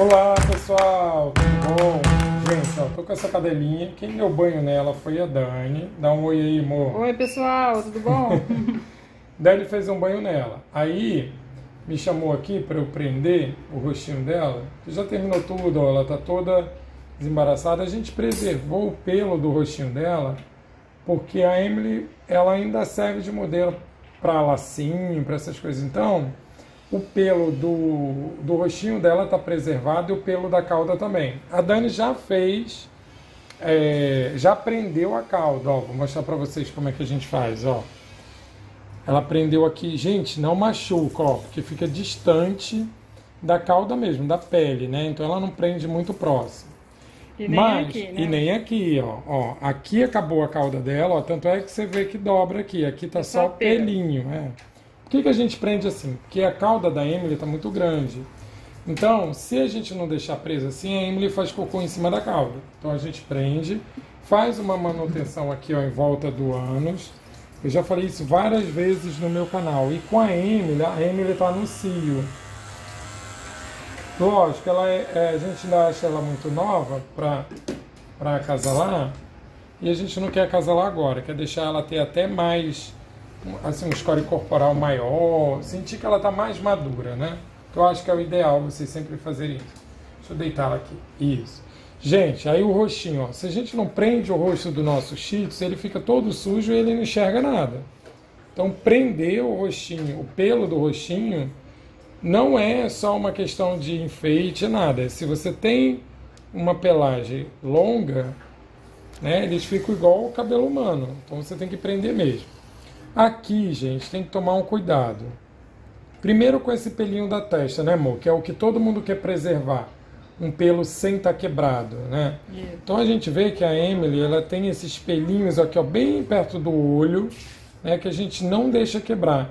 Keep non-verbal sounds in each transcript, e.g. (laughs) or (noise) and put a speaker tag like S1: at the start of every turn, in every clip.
S1: Olá pessoal, tudo bom? Gente, ó, tô com essa cadelinha. Quem deu banho nela foi a Dani. Dá um oi aí, amor.
S2: Oi pessoal, tudo bom? (laughs)
S1: Dani fez um banho nela. Aí me chamou aqui para eu prender o rostinho dela. Já terminou tudo, ó, ela tá toda desembaraçada. A gente preservou o pelo do rostinho dela porque a Emily ela ainda serve de modelo para lacinho, para essas coisas. Então, o pelo do, do rostinho dela está preservado e o pelo da cauda também. A Dani já fez, é, já prendeu a cauda. Ó, vou mostrar para vocês como é que a gente faz. Ó. Ela prendeu aqui, gente, não machuca, ó, porque fica distante da cauda mesmo, da pele, né? Então ela não prende muito próximo.
S2: E nem
S1: Mas,
S2: aqui, né?
S1: E nem aqui, ó, ó. Aqui acabou a cauda dela, ó. Tanto é que você vê que dobra aqui. Aqui tá
S2: É
S1: só
S2: só
S1: pelinho, é. Por que, que a gente prende assim? Porque a cauda da Emily tá muito grande. Então, se a gente não deixar presa assim, a Emily faz cocô em cima da cauda. Então a gente prende, faz uma manutenção aqui, ó, em volta do ânus. Eu já falei isso várias vezes no meu canal. E com a Emily, a Emily tá no cio. Lógico, ela é, é, a gente ainda acha ela muito nova para acasalar e a gente não quer acasalar agora, quer deixar ela ter até mais assim um score corporal maior, sentir que ela está mais madura, né? Eu acho que é o ideal vocês sempre fazerem isso. Deixa eu deitar ela aqui. Isso. Gente, aí o rostinho, ó, se a gente não prende o rosto do nosso cheetos, ele fica todo sujo e ele não enxerga nada. Então prender o rostinho, o pelo do rostinho não é só uma questão de enfeite, nada. Se você tem uma pelagem longa, né, eles ficam igual o cabelo humano. Então você tem que prender mesmo. Aqui, gente, tem que tomar um cuidado. Primeiro com esse pelinho da testa, né, amor? Que é o que todo mundo quer preservar. Um pelo sem estar quebrado, né?
S2: Isso.
S1: Então a gente vê que a Emily, ela tem esses pelinhos aqui, ó, bem perto do olho, né, que a gente não deixa quebrar.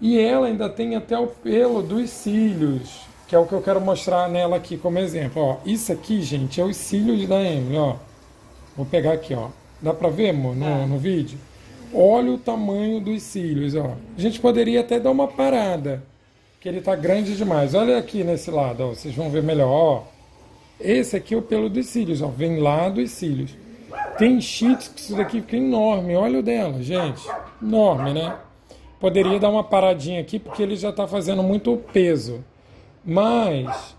S1: E ela ainda tem até o pelo dos cílios, que é o que eu quero mostrar nela aqui como exemplo. Ó, isso aqui, gente, é os cílios da Emily, ó. Vou pegar aqui, ó. Dá pra ver, amor, no, no vídeo? Olha o tamanho dos cílios, ó. A gente poderia até dar uma parada, que ele tá grande demais. Olha aqui nesse lado, ó. Vocês vão ver melhor, ó. Esse aqui é o pelo dos cílios, ó. Vem lá dos cílios. Tem cheats que isso daqui fica enorme. Olha o dela, gente. Enorme, né? Poderia dar uma paradinha aqui porque ele já está fazendo muito peso. Mas,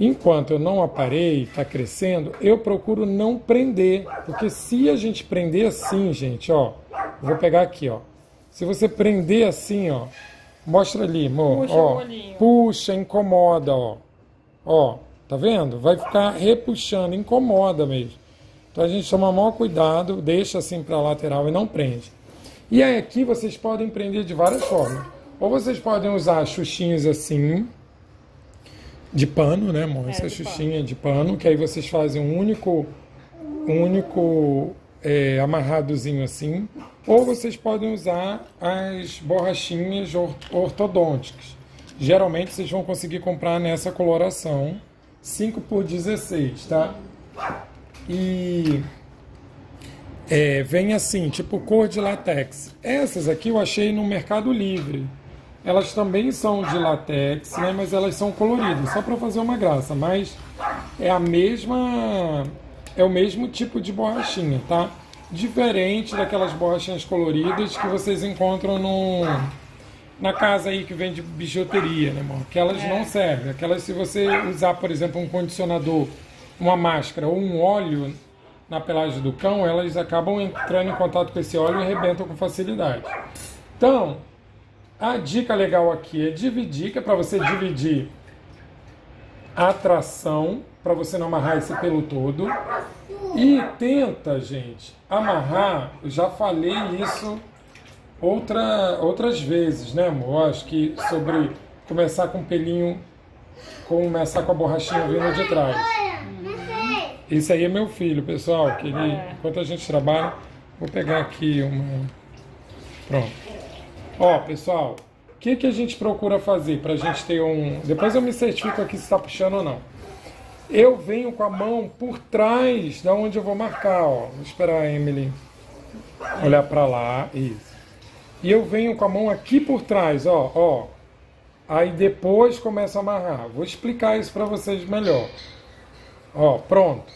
S1: enquanto eu não aparei, está crescendo, eu procuro não prender. Porque se a gente prender assim, gente, ó. Vou pegar aqui, ó. Se você prender assim, ó. Mostra ali, amor.
S2: Puxa
S1: ó. Puxa, incomoda, ó. Ó, tá vendo? Vai ficar repuxando, incomoda mesmo. Então a gente toma maior cuidado, deixa assim para a lateral e não prende. E aí aqui vocês podem prender de várias formas. Ou vocês podem usar xuxinhos assim, de pano, né, amor?
S2: É,
S1: Essa
S2: de
S1: xuxinha de pano, que aí vocês fazem um único, um único é, amarradozinho assim. Ou vocês podem usar as borrachinhas or- ortodônticas. Geralmente vocês vão conseguir comprar nessa coloração 5 por 16, tá? E é, vem assim, tipo cor de latex. Essas aqui eu achei no Mercado Livre. Elas também são de latex, né, mas elas são coloridas, só para fazer uma graça. Mas é a mesma, é o mesmo tipo de borrachinha, tá? Diferente daquelas borrachinhas coloridas que vocês encontram no, na casa aí que vende bijuteria, né, amor? Aquelas não servem. Aquelas, se você usar, por exemplo, um condicionador, uma máscara ou um óleo na pelagem do cão, elas acabam entrando em contato com esse óleo e arrebentam com facilidade. Então, a dica legal aqui é dividir, que é para você dividir a tração, para você não amarrar esse pelo todo. E tenta, gente, amarrar, eu já falei isso outra, outras vezes, né, amor? Acho que sobre começar com o pelinho, começar com a borrachinha vindo de trás. Esse aí é meu filho, pessoal, que ele,
S2: É.
S1: enquanto a gente trabalha, vou pegar aqui uma. Pronto. Ó, pessoal, o que, que a gente procura fazer para a gente ter um. Depois eu me certifico aqui se está puxando ou não. Eu venho com a mão por trás da onde eu vou marcar, ó. Vou esperar a Emily olhar para lá. Isso. E eu venho com a mão aqui por trás, ó, ó. aí depois começa a amarrar. Vou explicar isso para vocês melhor. Ó, pronto.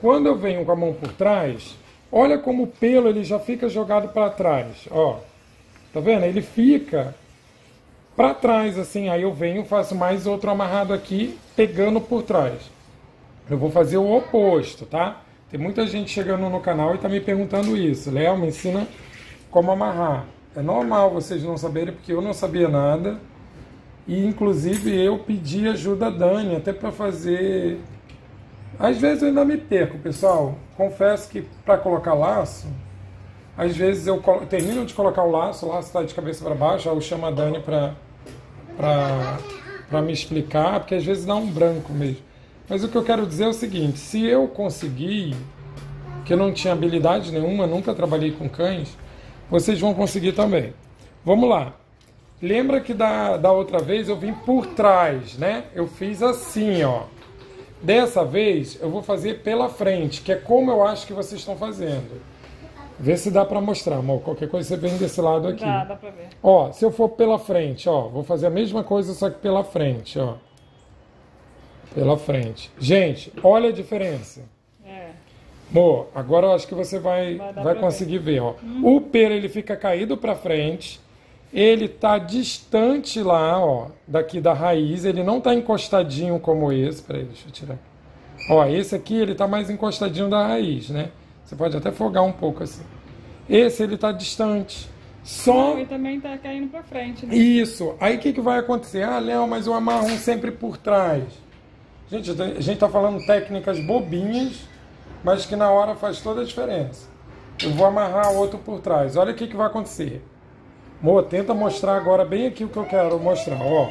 S1: Quando eu venho com a mão por trás, olha como o pelo ele já fica jogado para trás, ó. Tá vendo? Ele fica para trás assim, aí eu venho, faço mais outro amarrado aqui, pegando por trás. Eu vou fazer o oposto, tá? Tem muita gente chegando no canal e tá me perguntando isso. Léo, me ensina como amarrar. É normal vocês não saberem, porque eu não sabia nada. E inclusive eu pedi ajuda a Dani, até para fazer. Às vezes eu ainda me perco, pessoal. Confesso que para colocar laço, às vezes eu termino de colocar o laço, o laço está de cabeça para baixo, eu chamo a Dani para me explicar, porque às vezes dá um branco mesmo. Mas o que eu quero dizer é o seguinte: se eu conseguir, que eu não tinha habilidade nenhuma, nunca trabalhei com cães, vocês vão conseguir também. Vamos lá. Lembra que da, da outra vez eu vim por trás, né? Eu fiz assim, ó. Dessa vez eu vou fazer pela frente, que é como eu acho que vocês estão fazendo. Vê se dá para mostrar, amor. Qualquer coisa você vem desse lado aqui.
S2: Dá, dá pra ver.
S1: Ó, se eu for pela frente, ó, vou fazer a mesma coisa, só que pela frente, ó. Pela frente. Gente, olha a diferença.
S2: É.
S1: Amor, agora eu acho que você vai,
S2: Vai
S1: vai, conseguir ver, ó. O pelo ele fica caído para frente. Ele tá distante lá, ó, daqui da raiz. Ele não tá encostadinho como esse. Peraí, deixa eu tirar. Ó, esse aqui ele tá mais encostadinho da raiz, né? Você pode até folgar um pouco assim. Esse ele tá distante. Só
S2: E também tá caindo pra frente, né?
S1: isso. Aí o que, que vai acontecer? Ah, Léo, mas eu amarro um sempre por trás. Gente, a gente está falando técnicas bobinhas, mas que na hora faz toda a diferença. Eu vou amarrar outro por trás. Olha o que, que vai acontecer. Mo, tenta mostrar agora bem aqui o que eu quero mostrar. Ó.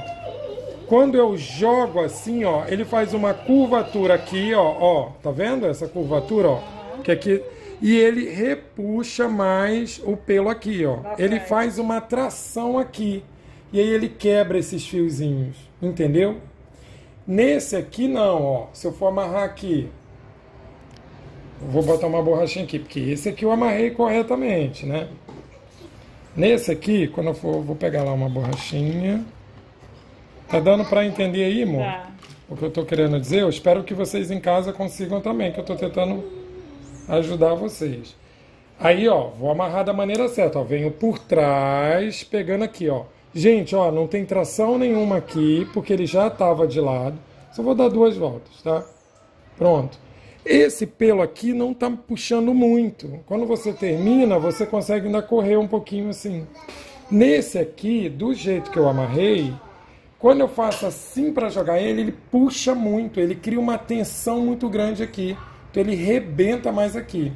S1: Quando eu jogo assim, ó, ele faz uma curvatura aqui, ó, ó. Tá vendo essa curvatura, ó? Que aqui e ele repuxa mais o pelo aqui, ó. Ele faz uma tração aqui. E aí ele quebra esses fiozinhos, entendeu? Nesse aqui não, ó. Se eu for amarrar aqui, vou botar uma borrachinha aqui, porque esse aqui eu amarrei corretamente, né? Nesse aqui, quando eu for, vou pegar lá uma borrachinha. Tá dando para entender aí, amor?
S2: Tá.
S1: O que eu tô querendo dizer? Eu espero que vocês em casa consigam também, que eu tô tentando ajudar vocês. Aí, ó, vou amarrar da maneira certa, ó. Venho por trás, pegando aqui, ó. Gente, ó, não tem tração nenhuma aqui, porque ele já estava de lado. Só vou dar duas voltas, tá? Pronto. Esse pelo aqui não tá puxando muito. Quando você termina, você consegue ainda correr um pouquinho assim. Nesse aqui, do jeito que eu amarrei, quando eu faço assim para jogar ele, ele puxa muito, ele cria uma tensão muito grande aqui. Então ele rebenta mais aqui.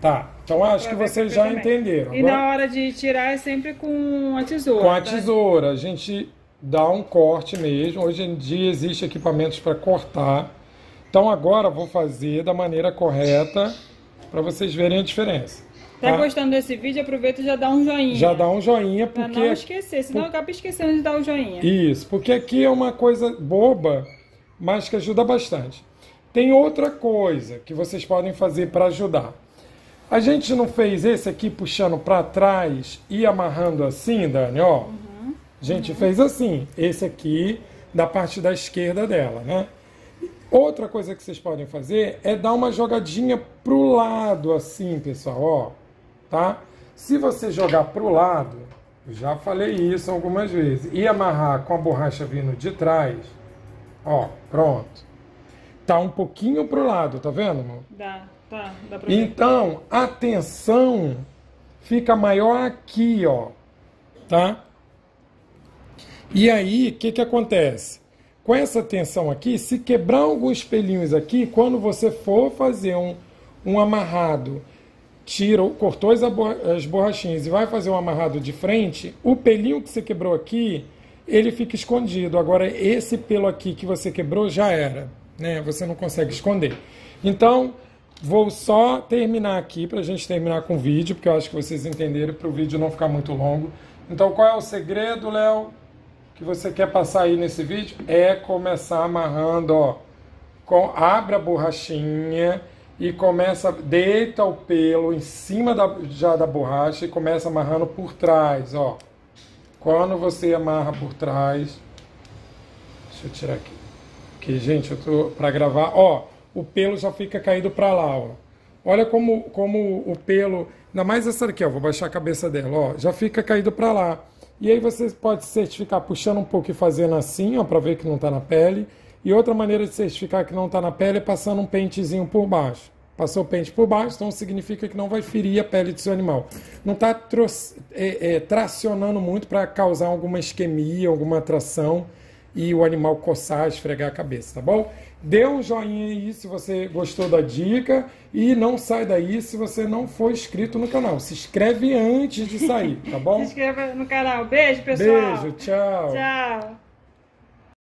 S1: Tá, então acho que
S2: Pra
S1: vocês já entenderam.
S2: E
S1: Agora-
S2: na hora de tirar é sempre com a tesoura.
S1: com a
S2: tá?
S1: tesoura, a gente dá um corte mesmo. Hoje em dia existe equipamentos para cortar. Então agora vou fazer da maneira correta para vocês verem a diferença.
S2: Tá
S1: tá?
S2: gostando desse vídeo? Aproveita e já dá um joinha.
S1: Já dá um joinha
S2: Pra
S1: porque
S2: não esquecer, senão eu acabo esquecendo de dar o joinha.
S1: isso, porque aqui é uma coisa boba, mas que ajuda bastante. Tem outra coisa que vocês podem fazer para ajudar. A gente não fez esse aqui puxando para trás e amarrando assim, Dani, ó.
S2: Uhum.
S1: A gente fez assim, esse aqui da parte da esquerda dela, né? Outra coisa que vocês podem fazer é dar uma jogadinha pro lado assim, pessoal, ó, tá? Se você jogar pro lado, eu já falei isso algumas vezes, e amarrar com a borracha vindo de trás, ó, pronto. Tá um pouquinho pro lado, tá vendo, amor?
S2: Dá, tá, dá pra ver.
S1: Então, a tensão fica maior aqui, ó, tá? E aí, o que que acontece? Com essa tensão aqui, se quebrar alguns pelinhos aqui, quando você for fazer um, um amarrado, tira, cortou as, as borrachinhas e vai fazer um amarrado de frente, o pelinho que você quebrou aqui, ele fica escondido. Agora, esse pelo aqui que você quebrou já era, né? Você não consegue esconder. Então, vou só terminar aqui para a gente terminar com o vídeo, porque eu acho que vocês entenderam para o vídeo não ficar muito longo. Então, qual é o segredo, Léo? que você quer passar aí nesse vídeo é começar amarrando, ó, com, abre a borrachinha e começa, deita o pelo em cima da, já da borracha e começa amarrando por trás, ó. Quando você amarra por trás, Deixa eu tirar aqui. Que, gente, eu tô para gravar. Ó, o pelo já fica caído para lá, ó. Olha como, como o pelo, ainda mais essa aqui, ó, vou baixar a cabeça dela, ó, já fica caído para lá. E aí você pode certificar puxando um pouco e fazendo assim, ó, para ver que não está na pele. E outra maneira de certificar que não está na pele é passando um pentezinho por baixo. Passou o pente por baixo, então significa que não vai ferir a pele do seu animal. Não está é, é, tracionando muito para causar alguma isquemia, alguma atração e o animal coçar, esfregar a cabeça, tá bom? Dê um joinha aí se você gostou da dica e não sai daí se você não for inscrito no canal. Se inscreve antes de sair, tá bom? (laughs)
S2: Se inscreva no canal. Beijo, pessoal.
S1: Beijo, tchau.
S2: Tchau.